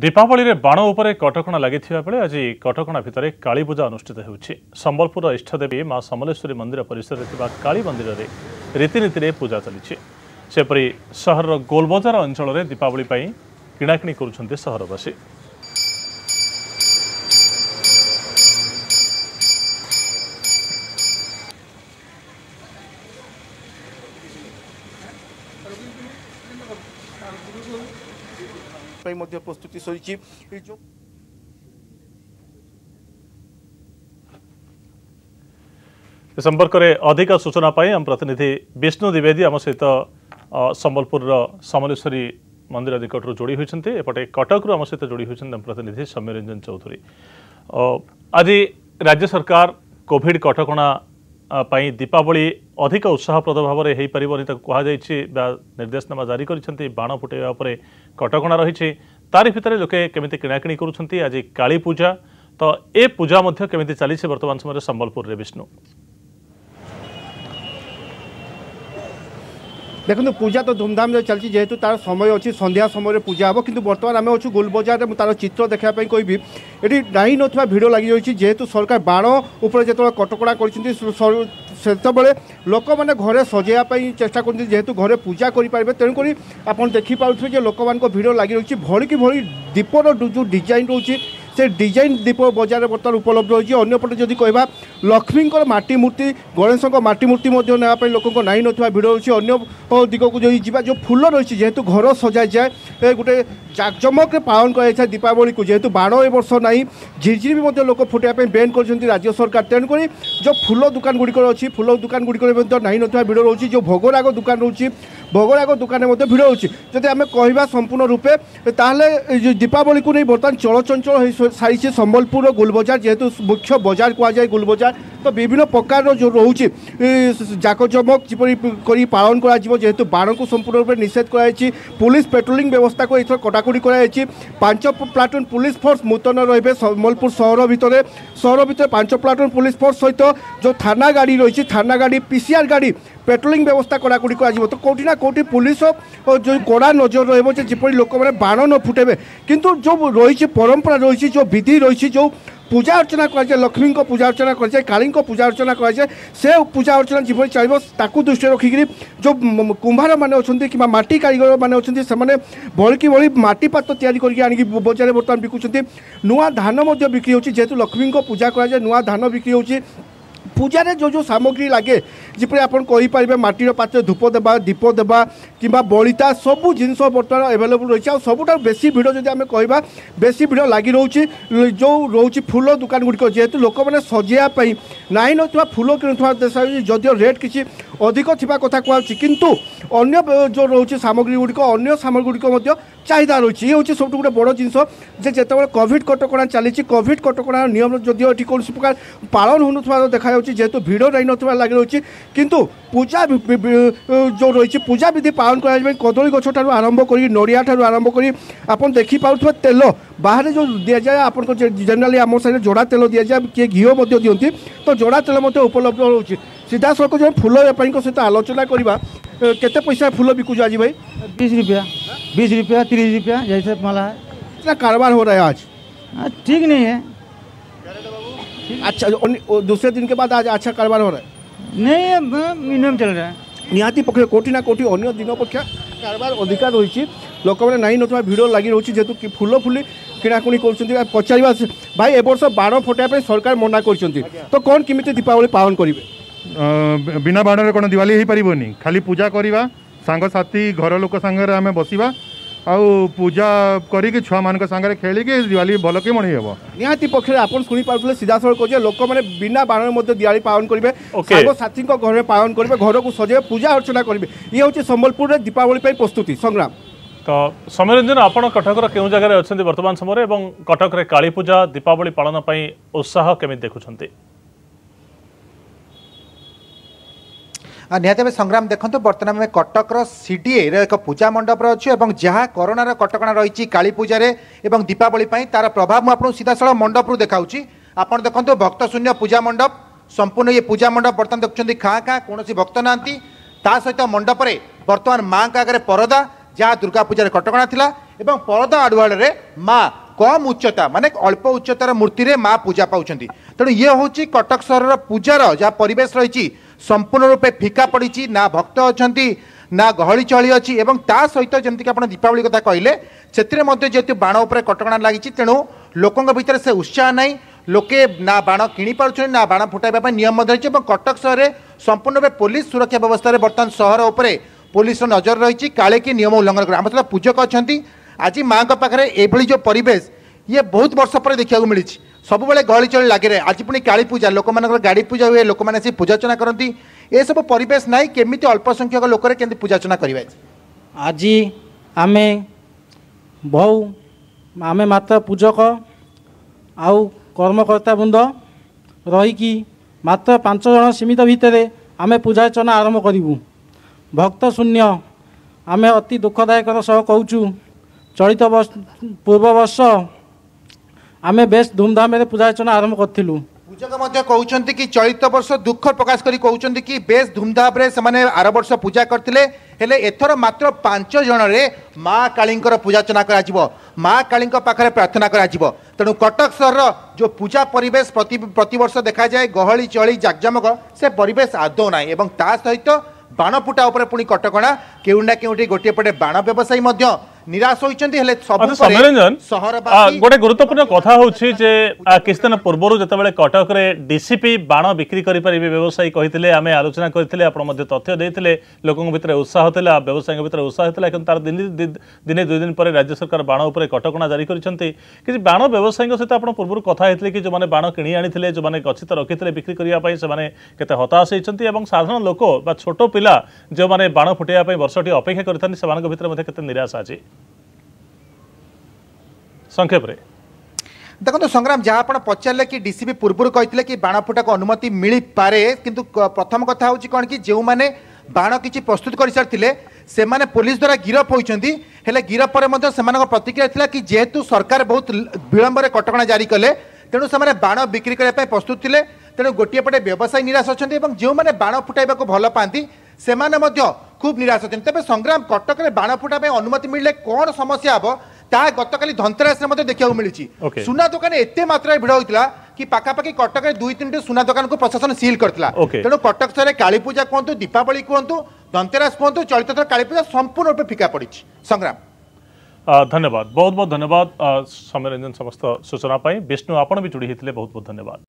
ଦୀପାବଳିରେ ବାଣ ଉପରେ କଟକଣା ଲାଗିଥିବା ବେଳେ ଆଜି କଟକଣା ଭିତରେ କାଳୀପୂଜା ଅନୁଷ୍ଠିତ ହେଉଛି ସମ୍ବଲପୁରର ଇଷ୍ଟଦେବୀ ମା ସମଲେଶ୍ୱରୀ ମନ୍ଦିର ପରିସରରେ ଥିବା କାଳୀ ମନ୍ଦିରରେ ରୀତିନୀତିରେ ପୂଜା ଚାଲିଛି ସେପରି ସହରର ଗୋଲବଜାର ଅଞ୍ଚଳରେ ଦୀପାବଳି ପାଇଁ କିଣାକିଣି କରୁଛନ୍ତି ସହରବାସୀ ମଧ୍ୟ ପ୍ରସ୍ତୁତି ସରିଛି ଏ संपर्क में अधिक सूचनापी आम प्रतिनिधि विष्णु द्विवेदी आम सहित सम्बलपुर समलेश्वरी मंदिर निकट जोड़ी होती एपटे कटक आम सहित जोड़ी होती आम प्रतिनिधि सौम्यरंजन चौधरी आज राज्य सरकार कोविड कटकणा ପାଇଁ ଦୀପାବଳି ଅଧିକ ଉତ୍ସାହପ୍ରଦ ଭାବରେ ହୋଇପାରିବନି ତାକୁ କୁହାଯାଇଛି ବା ନିର୍ଦ୍ଦେଶନାମା ଜାରି କରିଛନ୍ତି ବାଣ ଫୁଟାଇବା ଉପରେ କଟକଣା ରହିଛି ତାରି ଭିତରେ ଲୋକେ କେମିତି କିଣାକିଣି କରୁଛନ୍ତି ଆଜି କାଳୀ ପୂଜା ତ ଏ ପୂଜା ମଧ୍ୟ କେମିତି ଚାଲିଛି ବର୍ତ୍ତମାନ ସମୟରେ ସମ୍ବଲପୁରରେ ବିଷ୍ଣୁ দেখুন পূজা তো ধুমধামে চালছি যেহেতু তার সময় অছি সন্ধ্যা সময় পূজা হব কিন্তু বর্তমান আমি অছু গোলবজারে তার চিত্র দেখা কবি এটি ডাই নথিবা ভিড় লাগি যাচ্ছে যেহেতু সরকার বাণ উপরে যেত কটকড়া করছেন সেতবে লোক মানে ঘরে সজাইবা চেষ্টা করছেন যেহেতু ঘরে পূজা করে পারবে তেমনি আপনার দেখিপারে যে লোক ভিড় লাগি রয়েছে ভড়ি কি ভড়ি দীপর যে ডিজাইন রয়েছে ସେ ଡିଜାଇନ୍ ଦୀପ ବଜାରରେ ବର୍ତ୍ତମାନ ଉପଲବ୍ଧ ହୋଇଛି ଅନ୍ୟପଟେ ଯଦି କହିବା ଲକ୍ଷ୍ମୀଙ୍କର ମାଟି ମୂର୍ତ୍ତି ଗଣେଶଙ୍କ ମାଟି ମୂର୍ତ୍ତି ମଧ୍ୟ ନେବା ପାଇଁ ଲୋକଙ୍କ ନାହିଁ ନଥିବା ଭିଡ଼ ହେଉଛି ଅନ୍ୟ ଦିଗକୁ ଯଦି ଯିବା ଯେଉଁ ଫୁଲ ରହିଛି ଯେହେତୁ ଘର ସଜାଯାଏ ଗୋଟେ ଜାକଜମକରେ ପାଳନ କରାଯାଇଥାଏ ଦୀପାବଳିକୁ ଯେହେତୁ ବାଣ ଏ ବର୍ଷ ନାହିଁ ଝିରଝିରି ବି ମଧ୍ୟ ଲୋକ ଫୁଟାଇବା ପାଇଁ ବ୍ୟାନ୍ କରିଛନ୍ତି ରାଜ୍ୟ ସରକାର ତେଣୁକରି ଯେଉଁ ଫୁଲ ଦୋକାନ ଗୁଡ଼ିକରେ ଅଛି ଫୁଲ ଦୋକାନ ଗୁଡ଼ିକରେ ମଧ୍ୟ ନାହିଁ ନଥିବା ଭିଡ଼ ରହୁଛି ଯେଉଁ ଭୋଗରାଗ ଦୋକାନ ରହୁଛି ভোগরাগ দোকানে মধ্যে ভিড় হচ্ছে যদি আমি কহা সম্পূর্ণ রূপে তাহলে দীপাবলিকে নিয়ে বর্তমান চলচঞ্চল হয়ে সারিছে সম্বলপুর গোলবজার যেহেতু মুখ্য বজার কুযায় গোলবজার তো বিভিন্ন প্রকার রয়েছে জাকজমক যেপর করে পালন করা যেহেতু বাণকে সম্পূর্ণ রূপে নিষেধ করা হয়েছে পুলিশ পেট্রোলিং ব্যবস্থাকে এথর কটাকটি করা হয়েছে পাঁচ প্লাটুন পুলিশ ফোর্স মুতন রহবে সম্বলপুর সহর ভিতরে সহর ভিতরে পাঁচ প্লাটুন পুলিশ ফোর্স সহ যে থানা গাড়ি রয়েছে থানা গাড়ি পিসিআর গাড়ি পেট্রোলিং ব্যবস্থা কড়াকড়ি করা তো কোটি না কোটি পুলিশ যে কড়া নজর রহব যে যেপর লোক মানে বাণ ন ফুটেবে কিন্তু যে রয়েছে পরম্পরা রয়েছে যে বিধি রয়েছে যে পূজা অর্চনা করা যায় লক্ষ্মীঙ্ পূজা অর্চনা করা যায় কালীঙ্ পূজা অর্চনা করা যায় সে পূজা অর্চনা যেভাবে চাইব তাকে দৃষ্টি রাখিকি যে কুম্ভার মানে অনেক কিংবা মাটি কারিগর মানে অনেক সে ভলকি ভি মাটি পাত্র তৈরি করি আনিকি বজারে বর্তমান বিকুচ্ছেন নূয়া ধান বিক্রি হচ্ছে যেহেতু লক্ষ্মীঙ্ পূজা করা যায় নূয়া ধান বিক্রি হচ্ছে পূজার যে সামগ্রী লাগে যেপরি আপনার কইপারে মাটির পাত্রে ধূপ দেবা দীপ দেবা কিংবা বলিতা সবু জিনিস বর্তমান এভেলেবল রয়েছে আবুঠার বেশি ভিড় যদি আমি কহবা বেশি ভিড় লাগি রয়েছে যে রয়েছে ফুল দোকান গুড়িক যেহেতু লোক মানে সজাইবা নাই নথিবা ফুল কিণুবা যদিও রেট কিছু অধিক থাকা কথা কুহাচ্ছে কিন্তু অন্য যে রয়েছে সামগ্রী গুড়িক অন্য সামগ্রী গুড়িক চাহিদা রয়েছে ইয়ে হচ্ছে সবুঠু গোটে বড় জিনিস যে যেতবে কোভিড কটকা চালিছি কোভিড কটকা নিয়ম যদিও এটি কোণী প্রকার পালন হোন দেখা যাচ্ছে যেহেতু ভিড় নাই নথিবা লাগি রয়েছে কিন্তু পূজা যে রয়েছে পূজা বিধি পালন করা যাবে কদলী গছ ঠার আরম্ভ করে নড়িয়া ঠার আরম্ভ করে আপনার দেখি পাওয়া তেল বাহারে যে দিয়ে যায় আপনার জেনারেলি আমার সাথে জোড়া তেল দিয়ে যায় কি ঘিও দিকে তো জোড়া তেল মধ্যে উপলব্ধ রয়েছে সিধাসলখ যে ফুল বেপারী সহ আলোচনা করা কত পয়সা ফুল বিকুছ আজ ভাই বিশ রুপিয়া বিশ রুপিয়া तीस রুপিয়া जैसे মালা है কারবার कारोबार আজ ঠিক নেই আচ্ছা দুসরে नहीं है अच्छा दूसरे दिन के बाद नहीं मिनिमम चल रहा है ନିହାତି ପକ୍ଷେ କୋଟି ନା କୋଟି ଅନ୍ୟ ଦିନ ଅପେକ୍ଷା କାରବାର ଅଧିକା ରହିଛି ଲୋକମାନେ ନାହିଁ ନଥିବା ଭିଡ଼ ଲାଗି ରହୁଛି ଯେହେତୁ ଫୁଲ ଫୁଲି କିଣାକୁଣି କରୁଛନ୍ତି ପଚାରିବା ଭାଇ ଏ ବର୍ଷ ବାଣ ଫଟାଇବା ପାଇଁ ସରକାର ମନା କରିଛନ୍ତି ତ କ'ଣ କେମିତି ଦୀପାବଳି ପାଳନ କରିବେ ବିନା ବାଣରେ କ'ଣ ଦିୱାଲି ହେଇପାରିବନି ଖାଲି ପୂଜା କରିବା ସାଙ୍ଗସାଥି ଘର ଲୋକ ସାଙ୍ଗରେ ଆମେ ବସିବା ଆଉ ପୂଜା କରିକି ଛୁଆମାନଙ୍କ ସାଙ୍ଗରେ ଖେଳିକି ଦିୱାଲି ଭଲକି ମନେଇହେବ ନିହାତି ପକ୍ଷରେ ଆପଣ ଶୁଣିପାରୁଥିଲେ ସିଧାସଳଖ କହୁଛେ ଲୋକମାନେ ବିନା ବାଣରେ ମଧ୍ୟ ଦିୱାଲି ପାଳନ କରିବେ ସାଙ୍ଗସାଥୀଙ୍କ ଘରେ ପାଳନ କରିବେ ଘରକୁ ସଜେଇବେ ପୂଜା ଅର୍ଚ୍ଚନା କରିବେ ଇଏ ହେଉଛି ସମ୍ବଲପୁରରେ ଦୀପାବଳି ପାଇଁ ପ୍ରସ୍ତୁତି ସଂଗ୍ରାମ ତ ସମୀରଞ୍ଜନ ଆପଣ କଟକର କେଉଁ ଜାଗାରେ ଅଛନ୍ତି ବର୍ତ୍ତମାନ ସମୟରେ ଏବଂ କଟକରେ କାଳୀପୂଜା ଦୀପାବଳି ପାଳନ ପାଇଁ ଉତ୍ସାହ କେମିତି ଦେଖୁଛନ୍ତି ନିହାତି ଭାବେ ସଂଗ୍ରାମ ଦେଖନ୍ତୁ ବର୍ତ୍ତମାନ ଆମେ କଟକର ସିଡିଏର ଏକ ପୂଜା ମଣ୍ଡପରେ ଅଛୁ ଏବଂ ଯାହା କରୋନାର କଟକଣା ରହିଛି କାଳୀ ପୂଜାରେ ଏବଂ ଦୀପାବଳି ପାଇଁ ତାର ପ୍ରଭାବ ମୁଁ ଆପଣଙ୍କୁ ସିଧାସଳଖ ମଣ୍ଡପରୁ ଦେଖାଉଛି ଆପଣ ଦେଖନ୍ତୁ ଭକ୍ତ ଶୂନ୍ୟ ପୂଜା ମଣ୍ଡପ ସମ୍ପୂର୍ଣ୍ଣ ଇଏ ପୂଜା ମଣ୍ଡପ ବର୍ତ୍ତମାନ ଦେଖୁଛନ୍ତି ଖାଁ ଖାଁ କୌଣସି ଭକ୍ତ ନାହାନ୍ତି ତା ସହିତ ମଣ୍ଡପରେ ବର୍ତ୍ତମାନ ମାଆଙ୍କ ଆଗରେ ପରଦା ଯାହା ଦୁର୍ଗା ପୂଜାରେ କଟକଣା ଥିଲା ଏବଂ ପରଦା ଆଡ଼ୁଆଡ଼ରେ ମା কম উচ্চতা মানে অল্প উচ্চতার মূর্তিরে মা পূজা পাচ্ছেন তেমন ইয়ে হচ্ছে কটক সহরর পূজার যা পরিবেশ রয়েছে সম্পূর্ণ রূপে ফিকা পড়ছে না ভক্ত অনেক না গহলি চহলি অছি এবং তা সহিত যেমিকি আপনার দীপাবলি কথা কহিলেন সেতিরে মধ্যে যেহেতু বাণ উপরে কটকণা লাগিছে তেণু লোক ভিতরে সে উৎসাহ নাই লোকে না বাণ কিনি পাচ্ছেন না বাণ ফুটাইবা নিয়ম মধ্যে রয়েছে এবং কটক সহরে সম্পূর্ণরূপে পুলিশ সুরক্ষা ব্যবস্থায় বর্তমান সহর উপরে পুলিশর নজর রয়েছে কালে কি নিয়ম উল্লঙ্ঘন করে আমার পুজক অনেক আজ মাঙ্ক পাখে এইভাবে যে পরিবেশ ইয়ে বহুত বর্ষ পরে দেখা মিছে ସବୁବେଳେ ଗହଳି ଚହଳି ଲାଗି ରହେ ଆଜି ପୁଣି କାଳୀ ପୂଜା ଲୋକମାନଙ୍କର ଗାଡ଼ି ପୂଜା ହୁଏ ଲୋକମାନେ ଆସି ପୂଜାର୍ଚ୍ଚନା କରନ୍ତି ଏସବୁ ପରିବେଶ ନାହିଁ କେମିତି ଅଳ୍ପ ସଂଖ୍ୟକ ଲୋକରେ କେମିତି ପୂଜାର୍ଚ୍ଚନା କରିବା ଆଜି ଆମେ ବହୁ ଆମେ ମାତା ପୂଜକ ଆଉ କର୍ମକର୍ତ୍ତା ବୃନ୍ଦ ରହିକି ମାତ୍ର ପାଞ୍ଚ ଜଣ ସୀମିତ ଭିତରେ ଆମେ ପୂଜାର୍ଚ୍ଚନା ଆରମ୍ଭ କରିବୁ ଭକ୍ତ ଶୂନ୍ୟ ଆମେ ଅତି ଦୁଃଖଦାୟକର ସହ କହୁଛୁ চলিত পূର୍ବবর্ষ ଆମେ ବେଶ ଧୁମଧାମରେ ପୂଜା ଅର୍ଚ୍ଚନା ଆରମ୍ଭ କରିଥିଲୁ ପୂଜକ ମଧ୍ୟ କହୁଛନ୍ତି କି ଚଳିତ ବର୍ଷ ଦୁଃଖ ପ୍ରକାଶ କରି କହୁଛନ୍ତି କି ବେଶ ଧୁମଧାମରେ ସେମାନେ ଆର ବର୍ଷ ପୂଜା କରିଥିଲେ ହେଲେ ଏଥର ମାତ୍ର ପାଞ୍ଚ ଜଣରେ ମା କାଳୀଙ୍କର ପୂଜାର୍ଚ୍ଚନା କରାଯିବ ମା କାଳୀଙ୍କ ପାଖରେ ପ୍ରାର୍ଥନା କରାଯିବ ତେଣୁ କଟକ ସହରର ଯେଉଁ ପୂଜା ପରିବେଶ ପ୍ରତି ପ୍ରତିବର୍ଷ ଦେଖାଯାଏ ଗହଳି ଚଳି ଜାକଜମକ ସେ ପରିବେଶ ଆଦୌ ନାହିଁ ଏବଂ ତା ସହିତ ବାଣଫୁଟା ଉପରେ ପୁଣି କଟକଣା କେଉଁଠି ନା କେଉଁଠି ଗୋଟିଏ ପଟେ ବାଣ ବ୍ୟବସାୟୀ ମଧ୍ୟ নিরাশ হয়েছেন হলে সৌম্যরঞ্জন গোটে গুরুত্বপূর্ণ কথা হচ্ছে যে কিছুদিন পূর্ব যেতবে কটকরে ডিসিপি বাণ বিক্রি করে পারে ব্যবসায়ী কে আমি আলোচনা করে আপনার তথ্য দিয়ে লোক ভিতরে উৎসাহ লা ব্যবসায়ী ভিতরে উৎসাহ লা কিন্তু তার দিনে দুই দিন পরে রাজ্য সরকার বাণ উপরে কটকা জারি করেছেন কিছু বাণ ব্যবসায়ী সহ আপনার পূর্ব কথা হয়েছিল কি যে বাণ কিনি আনিলে যে গচ্ছিত রক্ষিলে বিক্রি করা সে কেতে হতাশ হয়েছেন এবং সাধারণ লোক বা ছোট পিলা যে বাণ ফুটাইয়া বর্ষটি অপেক্ষা করে সে ভিতরে কেতে নিরাশ আছে ସଂକ୍ଷେପରେ ଦେଖନ୍ତୁ ସଂଗ୍ରାମ ଯାହା ଆପଣ ପଚାରିଲେ କି ଡିସିପି ପୂର୍ବରୁ କହିଥିଲେ କି ବାଣ ଫୁଟାକୁ ଅନୁମତି ମିଳିପାରେ କିନ୍ତୁ ପ୍ରଥମ କଥା ହେଉଛି କ'ଣ କି ଯେଉଁମାନେ ବାଣ କିଛି ପ୍ରସ୍ତୁତ କରିସାରିଥିଲେ ସେମାନେ ପୋଲିସ ଦ୍ୱାରା ଗିରଫ ହୋଇଛନ୍ତି ହେଲେ ଗିରଫ ପରେ ମଧ୍ୟ ସେମାନଙ୍କ ପ୍ରତିକ୍ରିୟା ଥିଲା କି ଯେହେତୁ ସରକାର ବହୁତ ବିଳମ୍ବରେ କଟକଣା ଜାରି କଲେ ତେଣୁ ସେମାନେ ବାଣ ବିକ୍ରି କରିବା ପାଇଁ ପ୍ରସ୍ତୁତ ଥିଲେ ତେଣୁ ଗୋଟିଏ ପଟେ ବ୍ୟବସାୟୀ ନିରାଶ ଅଛନ୍ତି ଏବଂ ଯେଉଁମାନେ ବାଣ ଫୁଟାଇବାକୁ ଭଲ ପାଆନ୍ତି ସେମାନେ ମଧ୍ୟ খুব নিরাশ হচ্ছেন তবে সংগ্রাম কটকরে বাণ ফুটা অনুমতি মিললে কোণ সমস্যা হব তা গতকালি ধনতেরাসে মধ্যে দেখিବାକୁ ମିଳିଛି ସୁନା ଦୋକାନ ଏତେ ମାତ୍ରାରେ ଭିଡ଼ ହୋଇଥିଲା କି ପାଖାପାଖି କଟକରେ ଦୁଇ ତିନିଟି ସୁନା ଦୋକାନକୁ ପ୍ରଶାସନ ସିଲ୍ କରିଥିଲା ତେଣୁ କଟକ ସହରରେ କାଳୀପୂଜା କୁହନ୍ତୁ ଦୀପାବଳି କୁହନ୍ତୁ ଧନତେରାସ କୁହନ୍ତୁ ଚଳିତ ଥର କାଳୀପୂଜା ସମ୍ପୂର୍ଣ୍ଣ ରୂପେ ଫିକା ପଡ଼ିଛି ସଂଗ୍ରାମ ଧନ୍ୟବାଦ ବହୁତ ବହୁତ ଧନ୍ୟବାଦ ସୌମ୍ୟରଞ୍ଜନ ସମସ୍ତ ସୂଚନା ପାଇଁ ବିଷ୍ଣୁ ଆପଣ ବି ଯୋଡ଼ି ହେଇଥିଲେ ବହୁତ ବହୁତ ଧନ୍ୟବାଦ